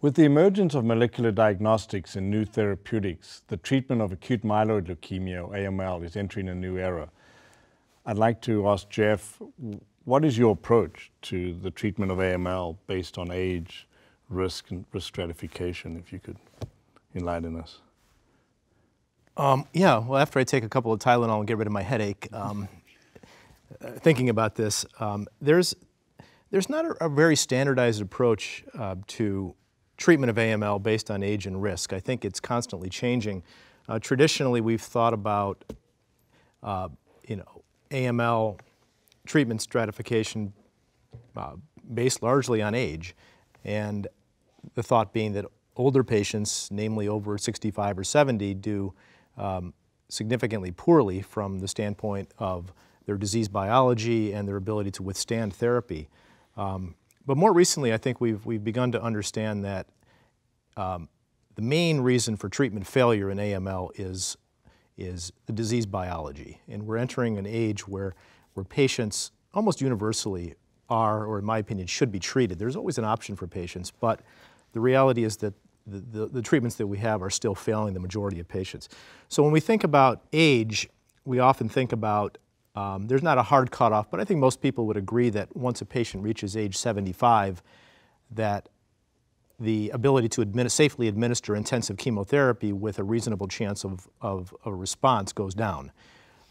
With the emergence of molecular diagnostics and new therapeutics, the treatment of acute myeloid leukemia, AML, is entering a new era. I'd like to ask Jeff, what is your approach to the treatment of AML based on age, risk, and risk stratification, if you could enlighten us? Um, yeah, well, after I take a couple of Tylenol and get rid of my headache, um, uh, thinking about this, um, there's, there's not a, a very standardized approach uh, to treatment of AML based on age and risk. I think it's constantly changing. Uh, traditionally, we've thought about, uh, you know, AML treatment stratification uh, based largely on age, and the thought being that older patients, namely over 65 or 70, do um, significantly poorly from the standpoint of their disease biology and their ability to withstand therapy. Um, but more recently, I think we've, we've begun to understand that um, the main reason for treatment failure in AML is, is the disease biology. And we're entering an age where, where patients almost universally are, or in my opinion, should be treated. There's always an option for patients, but the reality is that the, the, the, treatments that we have are still failing the majority of patients. So when we think about age, we often think about um, there's not a hard cutoff, but I think most people would agree that once a patient reaches age 75, that the ability to safely administer intensive chemotherapy with a reasonable chance of, of a response goes down.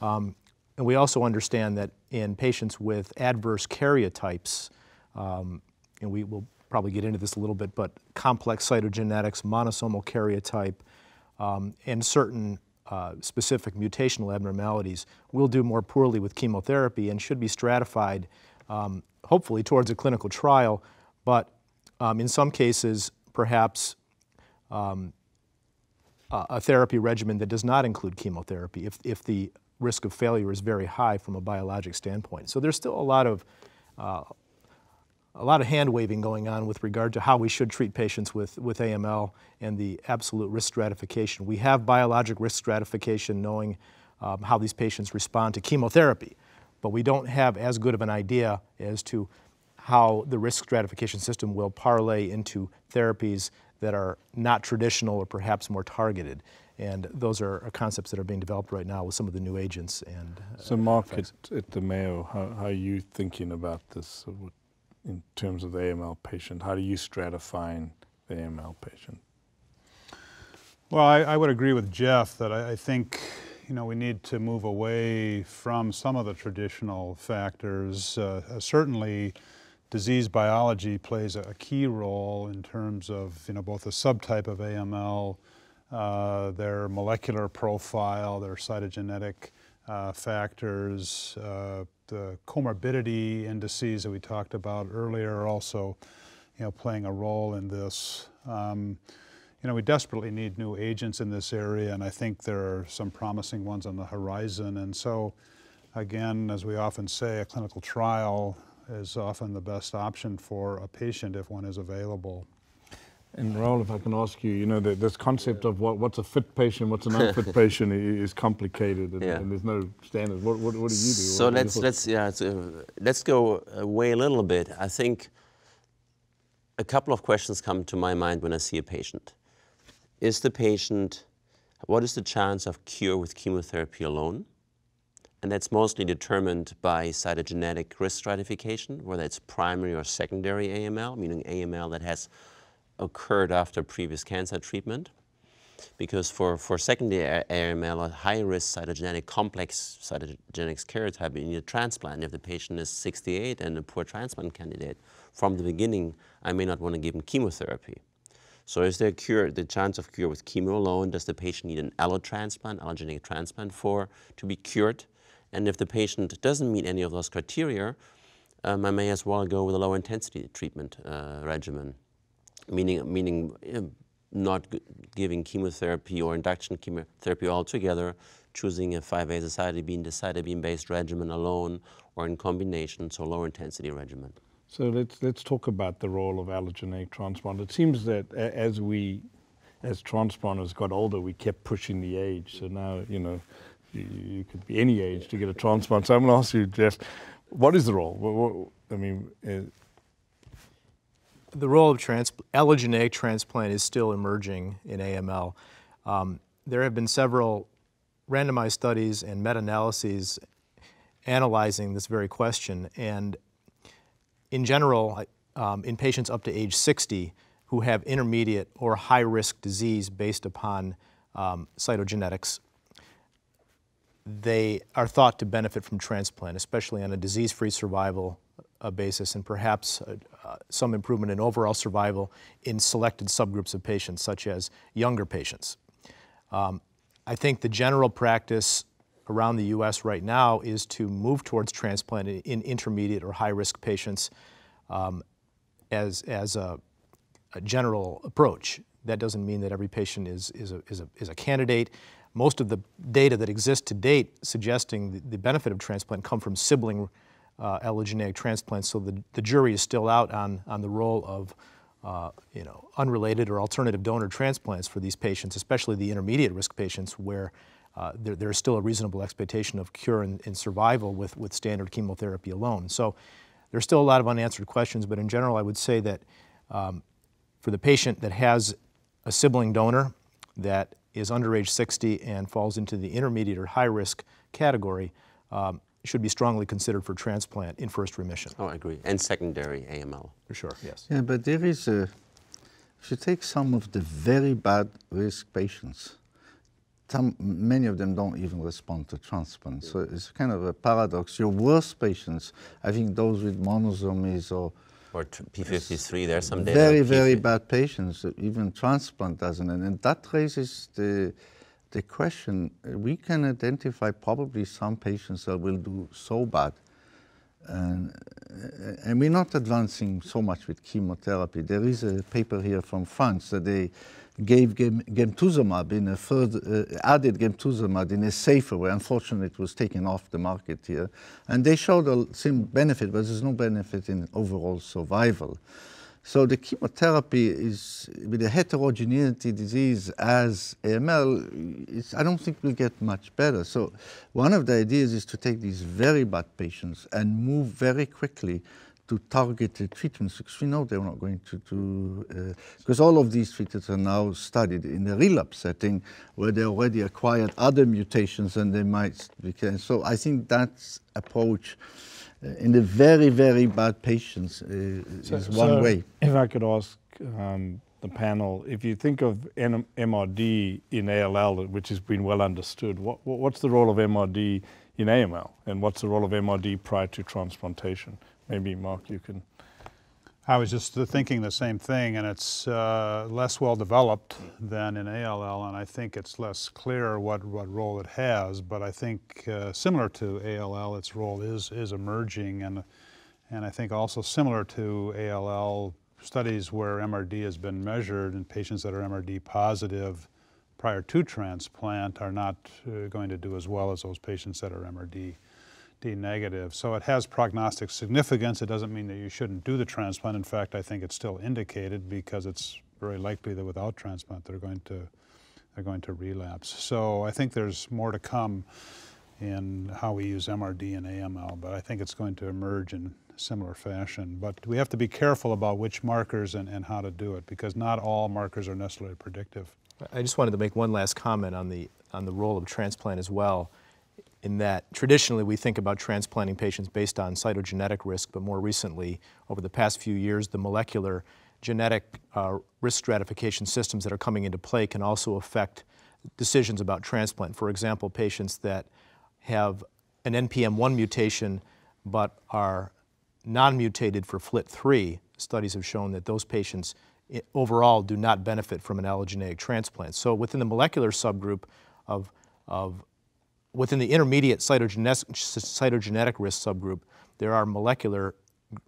Um, and we also understand that in patients with adverse karyotypes, um, and we will probably get into this a little bit, but complex cytogenetics, monosomal karyotype, um, and certain uh, specific mutational abnormalities will do more poorly with chemotherapy and should be stratified, um, hopefully, towards a clinical trial. But um, in some cases, perhaps um, a therapy regimen that does not include chemotherapy if, if the risk of failure is very high from a biologic standpoint. So there's still a lot of uh, a lot of hand waving going on with regard to how we should treat patients with, with AML and the absolute risk stratification. We have biologic risk stratification knowing um, how these patients respond to chemotherapy, but we don't have as good of an idea as to how the risk stratification system will parlay into therapies that are not traditional or perhaps more targeted. And those are, concepts that are being developed right now with some of the new agents. And uh, so, Mark, at, at, the Mayo, how, how, are you thinking about this? In terms of the AML patient? How do you stratify the AML patient? Well, I, I would agree with Jeff that I, I, think you know we need to move away from some of the traditional factors. Uh, uh, certainly, disease biology plays a, key role in terms of you know both the subtype of AML, uh, their molecular profile, their cytogenetic uh, factors, uh, the comorbidity indices that we talked about earlier are also, you know, playing a role in this. Um, you know, we desperately need new agents in this area, and I think there are some promising ones on the horizon. And so, again, as we often say, a clinical trial is often the best option for a patient if one is available. And Raoul, if I can ask you, you know, the, this concept of what, what's a fit patient, what's an unfit patient is complicated, and, yeah. and, there's no standard. What, what, what do you do? So what let's let's yeah, uh, let's go away a little bit. I think a couple of questions come to my mind when I see a patient. Is the patient, what is the chance of cure with chemotherapy alone? And that's mostly determined by cytogenetic risk stratification, whether it's primary or secondary AML, meaning AML that has occurred after previous cancer treatment. Because for, for secondary AML, a high-risk cytogenetic complex cytogenetics karyotype, you need a transplant. If the patient is 68 and a poor transplant candidate, from the beginning, I may not want to give him chemotherapy. So is there a cure, the chance of cure with chemo alone? Does the patient need an allotransplant, allogeneic transplant for to be cured? And if the patient doesn't meet any of those criteria, um, I may as well go with a low intensity treatment uh, regimen meaning, meaning not giving chemotherapy or induction chemotherapy altogether, choosing a 5-azacitidine, decitabine-based regimen alone or in combination, so lower intensity regimen. So let's, let's talk about the role of allogeneic transplant. It seems that as we, as transplanters got older, we kept pushing the age. So now, you know, you, could be any age to get a transplant. So I'm going to ask you, Jeff, what is the role? I mean, uh, the role of trans- allogeneic transplant is still emerging in AML. Um, there have been several randomized studies and meta-analyses analyzing this very question, and in general, um, in patients up to age 60 who have intermediate or high-risk disease based upon um, cytogenetics, they are thought to benefit from transplant, especially on a disease-free survival uh, basis and perhaps uh, uh, some improvement in overall survival in selected subgroups of patients, such as younger patients. Um, I think the general practice around the U.S. right now is to move towards transplant in intermediate or high-risk patients um, as, as a, a, general approach. That doesn't mean that every patient is, is, a, is, a, is a candidate. Most of the data that exists to date suggesting the, the benefit of transplant come from sibling uh, allogeneic transplants, so the, the jury is still out on, on the role of uh, you know, unrelated or alternative donor transplants for these patients, especially the intermediate risk patients where uh, there, there's still a reasonable expectation of cure and, and, survival with, with standard chemotherapy alone. So there's still a lot of unanswered questions, but in general, I would say that um, for the patient that has a sibling donor that is under age 60 and falls into the intermediate or high risk category, um, should be strongly considered for transplant in first remission. Oh, I agree. And secondary AML. For sure, yes. Yeah, but there is a, if you take some of the very bad risk patients, some, many of them don't even respond to transplant. So it's kind of a paradox. Your worst patients, I think those with monosomies or or P53, there's some data. Very, very bad patients, even transplant doesn't. And that raises the, the question, we can identify probably some patients that will do so bad. And, and we're not advancing so much with chemotherapy. There is a paper here from France that they gave gemtuzumab in a third, uh, added gemtuzumab in a safer way. Unfortunately, it was taken off the market here. And they showed a same benefit, but there's no benefit in overall survival. So the chemotherapy is, with a heterogeneity disease as AML, I don't think will get much better. So one of the ideas is to take these very bad patients and move very quickly to targeted treatments because we know they're not going to do, because uh, all of these treatments are now studied in a relapse setting where they already acquired other mutations and they might become. So I think that approach in the very, very bad patients uh, so, is one so way. If I could ask um, the panel, if you think of N MRD in ALL, which has been well understood, what, what's the role of MRD in AML? And what's the role of MRD prior to transplantation? Maybe, Mark, you can. I was just thinking the same thing, and it's uh, less well developed than in ALL, and I think it's less clear what, what role it has. But I think uh, similar to ALL, its role is is emerging, and and I think also similar to ALL, studies where MRD has been measured in patients that are MRD positive prior to transplant are not uh, going to do as well as those patients that are MRD D negative. So it has prognostic significance. It doesn't mean that you shouldn't do the transplant. In fact, I think it's still indicated because it's very likely that without transplant they're going to they're going to relapse. So I think there's more to come in how we use MRD and AML, but I think it's going to emerge in similar fashion. But we have to be careful about which markers and, and how to do it because not all markers are necessarily predictive. I just wanted to make one last comment on the on the role of transplant as well in that traditionally we think about transplanting patients based on cytogenetic risk, but more recently, over the past few years, the molecular genetic uh, risk stratification systems that are coming into play can also affect decisions about transplant. For example, patients that have an NPM1 mutation but are non-mutated for FLT3, studies have shown that those patients overall do not benefit from an allogeneic transplant. So within the molecular subgroup of, of within the intermediate cytogenetic, cytogenetic risk subgroup, there are molecular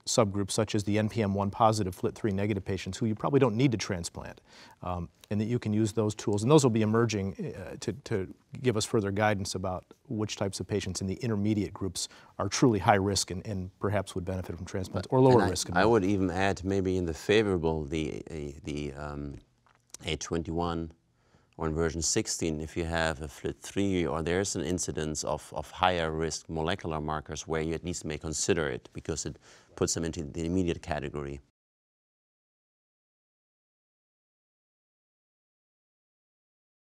subgroups such as the NPM1 positive FLT3 negative patients who you probably don't need to transplant um, and that you can use those tools and those will be emerging uh, to, to, give us further guidance about which types of patients in the intermediate groups are truly high risk and, and perhaps would benefit from transplant or lower I, risk. I would even add maybe in the favorable the, the um, A21 or inversion 16, if you have a FLT3 or there's an incidence of, of higher risk molecular markers where you at least may consider it because it puts them into the immediate category.